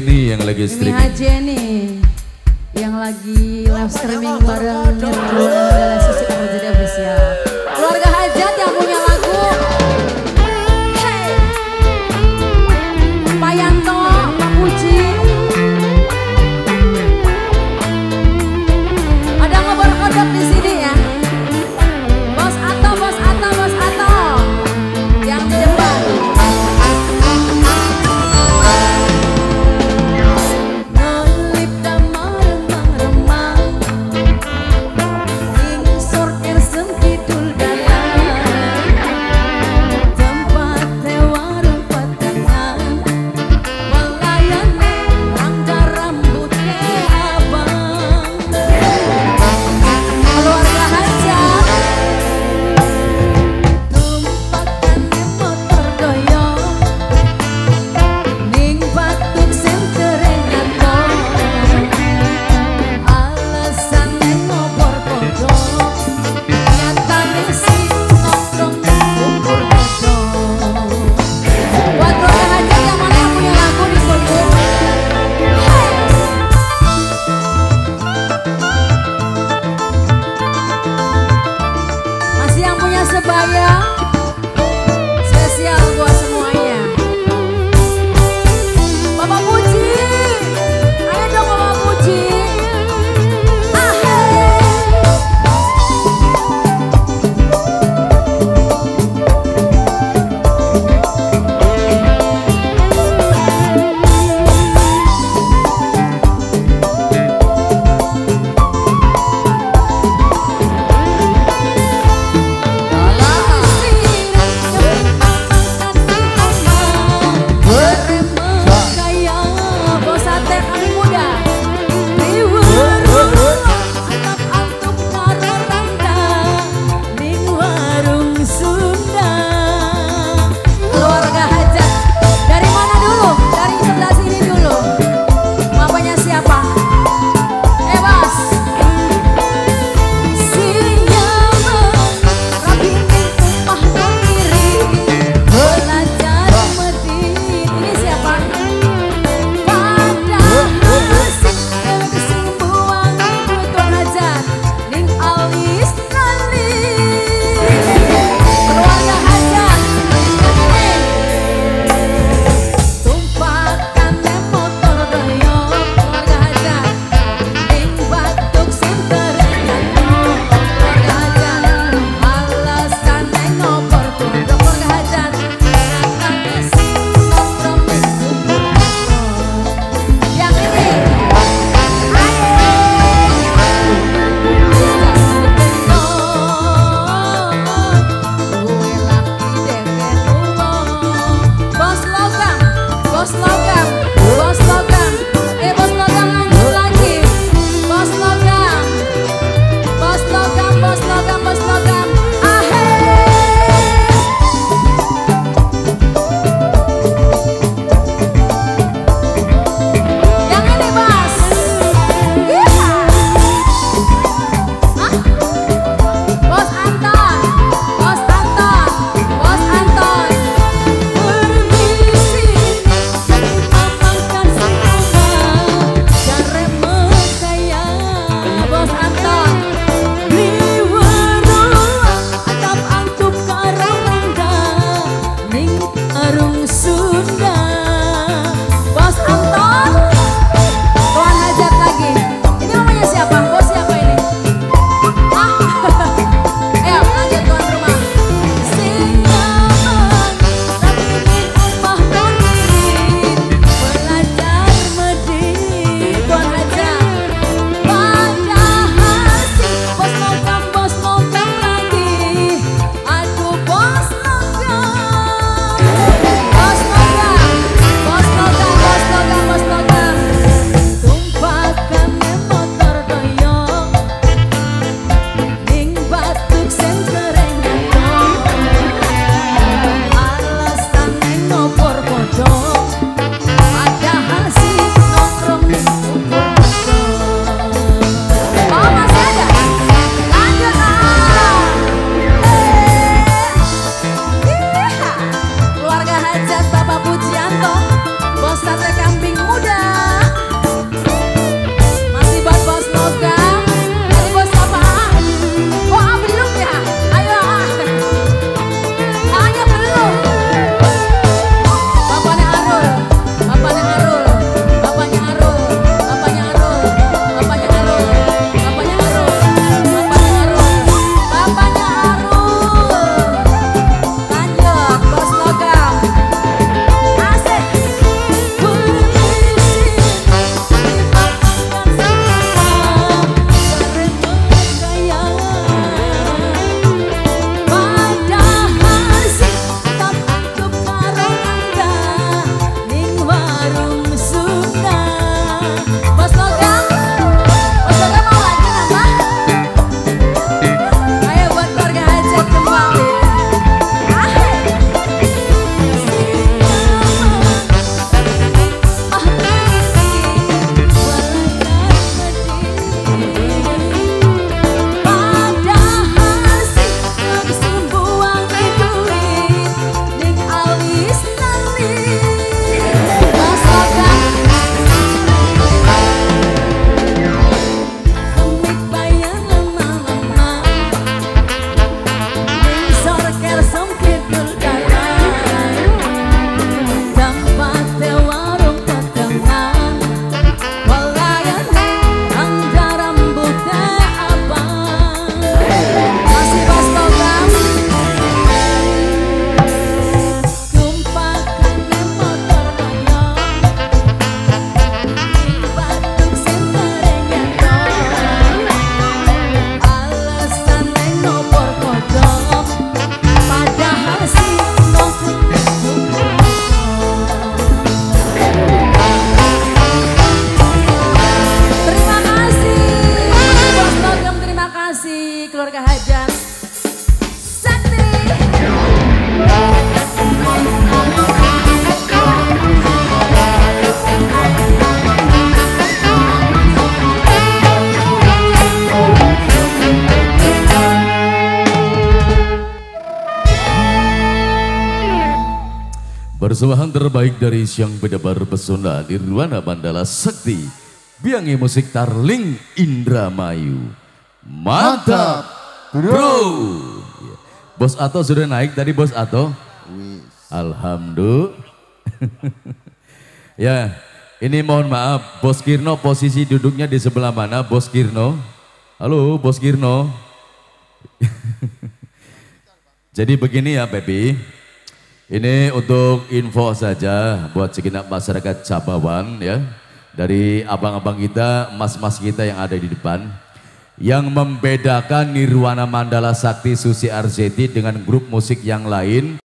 Ini yang lagi streaming. Ini aja nih yang lagi live streaming bareng Nirwana adalah Susi Arjadi Official. Persembahan terbaik dari Siang Bedabar Pesona Nirwana Mandala Sakti Biangi Musik Tarling Indramayu Mantap bro. Bos Ato sudah naik tadi Bos Ato? Alhamdulillah. Ya ini mohon maaf Bos Kirno posisi duduknya di sebelah mana Bos Kirno? Halo Bos Kirno. Jadi begini ya Pepi ini untuk info saja buat segenap masyarakat Cabawan ya. Dari abang-abang kita, mas-mas kita yang ada di depan. Yang membedakan Nirwana Mandala Sakti Susi Arzeti dengan grup musik yang lain.